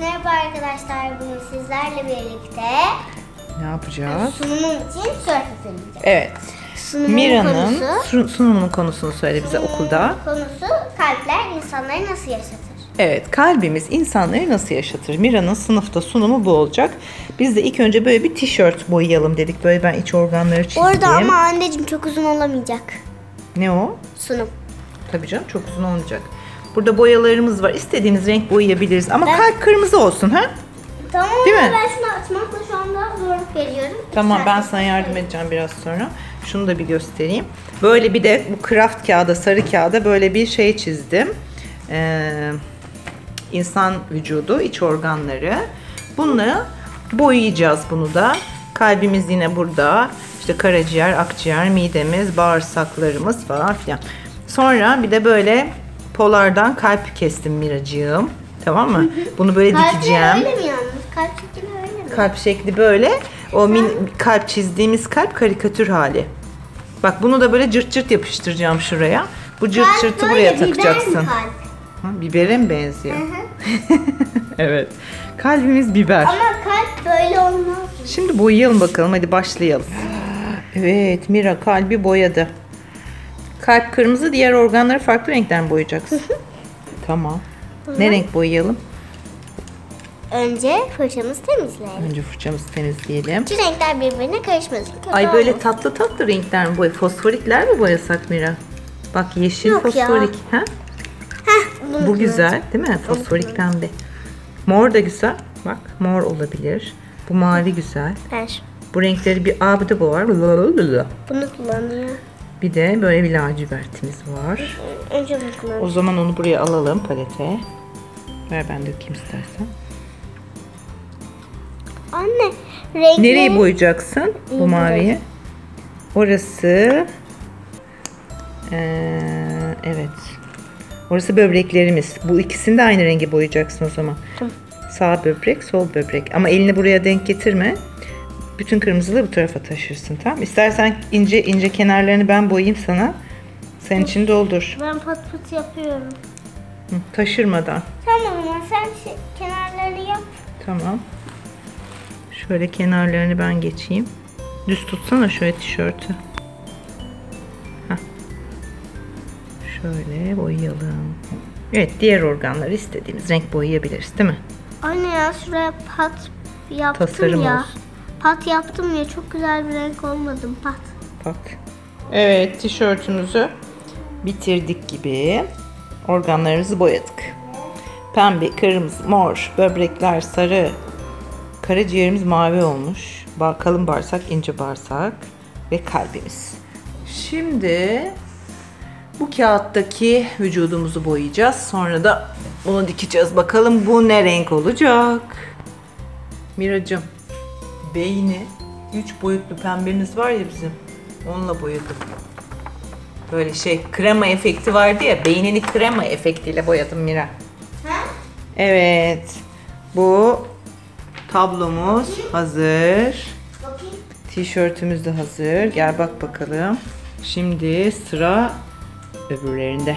Merhaba arkadaşlar, bugün sizlerle birlikte Ne yapacağız? sunumum için tişört hazırlayacağım. Evet. Sunumun Mira'nın konusu, sun- sunumunun konusunu söyle bize okulda. konusu kalpler insanları nasıl yaşatır? Evet, kalbimiz insanları nasıl yaşatır? Mira'nın sınıfta sunumu bu olacak. Biz de ilk önce böyle bir tişört boyayalım dedik. Böyle ben iç organları çizdim. Orada ama anneciğim çok uzun olamayacak Ne o? sunum. Tabii canım çok uzun olacak. Burada boyalarımız var. İstediğiniz renk boyayabiliriz. Ama Ben- kalp kırmızı olsun ha? Tamam Değil ama mi? ben şunu açmakla şu anda zorluk veriyorum. Tamam ben sana yardım edeceğim biraz sonra. Şunu da bir göstereyim. Böyle bir de bu kraft kağıda, sarı kağıda böyle bir şey çizdim. Ee, insan vücudu, iç organları. Bunu boyayacağız bunu da. Kalbimiz yine burada. İşte karaciğer, akciğer, midemiz, bağırsaklarımız falan filan. Sonra bir de böyle polardan kalp kestim Miracığım. Tamam mı? Bunu böyle Kalpler dikeceğim. öyle mi yalnız? Kalp şekli öyle mi? Kalp şekli böyle. O min, kalp çizdiğimiz kalp karikatür hali. Bak bunu da böyle cırt cırt yapıştıracağım şuraya. Bu cırt Kalp cırtı böyle buraya biber mi takacaksın. kalp? Ha, bibere mi benziyor? evet. Kalbimiz biber. Ama kalp böyle olmaz. Şimdi boyayalım bakalım. Hadi başlayalım. Evet, Mira kalbi boyadı. Kalp kırmızı, diğer organları farklı renkten boyayacaksın? tamam. Ne renk boyayalım? Önce fırçamızı temizleyelim. Önce fırçamızı temizleyelim. Şu renkler birbirine karışmasın. Kötü Ay böyle olmasın. tatlı tatlı renkler mi boya? Fosforikler mi boyasak Mira? Bak yeşil Yok ya. fosforik. Ha? Heh, bunu Bu güzel değil mi? Fosforik pembe. Mor da güzel. Bak mor olabilir. Bu mavi güzel. Ver. Bu renkleri bir Aa bir de bu var. Bunu kullanıyor. Bir de böyle bir lacivertimiz var. Önce kullanıyor. O zaman onu buraya alalım palete. Ver ben dökeyim istersen. Anne renkleri... Nereye boyayacaksın bu maviyi? Orası Ee, evet. Orası böbreklerimiz. Bu ikisini de aynı rengi boyayacaksın o zaman. Tamam. Sağ böbrek, sol böbrek. Ama elini buraya denk getirme. Bütün kırmızılığı bu tarafa taşırsın tamam İstersen ince ince kenarlarını ben boyayayım sana. Sen için doldur. Ben pat pat yapıyorum. Hı, taşırmadan. Tamam ama sen şey, kenarları yap. Tamam. Şöyle kenarlarını ben geçeyim. Düz tutsana şöyle tişörtü. Heh. Şöyle boyayalım. Evet diğer organları istediğimiz renk boyayabiliriz değil mi? Anne ya şuraya pat yaptım Tasarım ya. olsun. Pat yaptım ya çok güzel bir renk olmadım pat. Bak. Evet tişörtümüzü bitirdik gibi. Organlarımızı boyadık. Pembe, kırmızı, mor, böbrekler sarı. Karaciğerimiz mavi olmuş. Kalın bağırsak, ince bağırsak ve kalbimiz. Şimdi bu kağıttaki vücudumuzu boyayacağız. Sonra da bunu dikeceğiz. Bakalım bu ne renk olacak? Miracım, beyni üç boyutlu pembemiz var ya bizim. Onunla boyadım. Böyle şey krema efekti vardı ya. Beynini krema efektiyle boyadım Mira. Ha? Evet. Bu tablomuz hazır. Tişörtümüz de hazır. Gel bak bakalım. Şimdi sıra öbürlerinde.